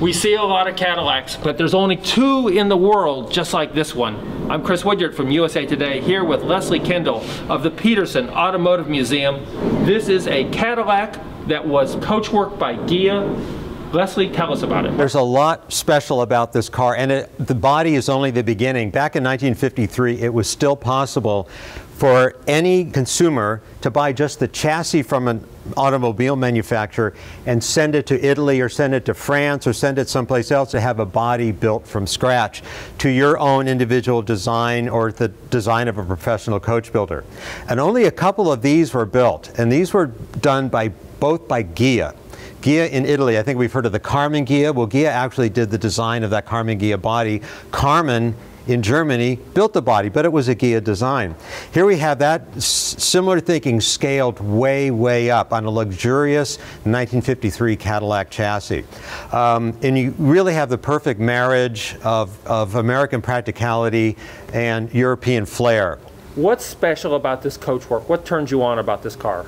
We see a lot of Cadillacs, but there's only two in the world just like this one. I'm Chris Woodyard from USA Today, here with Leslie Kendall of the Petersen Automotive Museum. This is a Cadillac that was coachwork by Ghia. Leslie, tell us about it. There's a lot special about this car, and it, the body is only the beginning. Back in 1953, it was still possible for any consumer to buy just the chassis from an automobile manufacturer and send it to Italy or send it to France or send it someplace else to have a body built from scratch to your own individual design or the design of a professional coach builder. And only a couple of these were built, and these were done by both by Ghia. Ghia in Italy, I think we've heard of the Karmann Ghia. Well, Ghia actually did the design of that Karmann Ghia body. Karmann in Germany built the body, but it was a Ghia design. Here we have that similar thinking scaled way, way up on a luxurious 1953 Cadillac chassis. Um, and you really have the perfect marriage of, of American practicality and European flair. What's special about this coachwork? What turns you on about this car?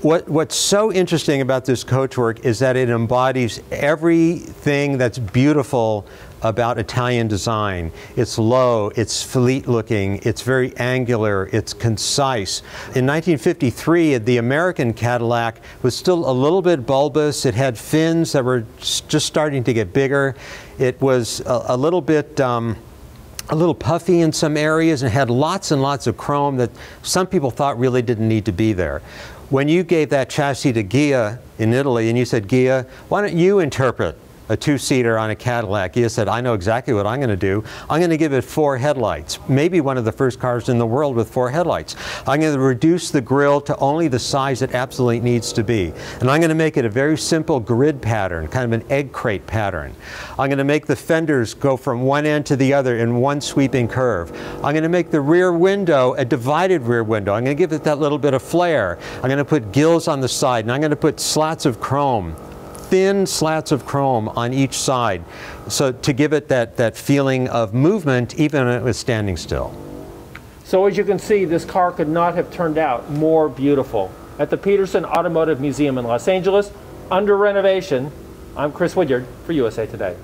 What, what's so interesting about this coachwork is that it embodies everything that's beautiful about Italian design. It's low, it's fleet looking, it's very angular, it's concise. In 1953, the American Cadillac was still a little bit bulbous. It had fins that were just starting to get bigger. It was a, a little bit um, a little puffy in some areas and had lots and lots of chrome that some people thought really didn't need to be there. When you gave that chassis to Ghia in Italy and you said, Ghia, why don't you interpret a two-seater on a Cadillac. He said, I know exactly what I'm going to do. I'm going to give it four headlights, maybe one of the first cars in the world with four headlights. I'm going to reduce the grille to only the size it absolutely needs to be. And I'm going to make it a very simple grid pattern, kind of an egg crate pattern. I'm going to make the fenders go from one end to the other in one sweeping curve. I'm going to make the rear window a divided rear window. I'm going to give it that little bit of flair. I'm going to put gills on the side, and I'm going to put slats of chrome thin slats of chrome on each side so to give it that, that feeling of movement even when it was standing still. So as you can see, this car could not have turned out more beautiful. At the Petersen Automotive Museum in Los Angeles, under renovation, I'm Chris Woodyard for USA Today.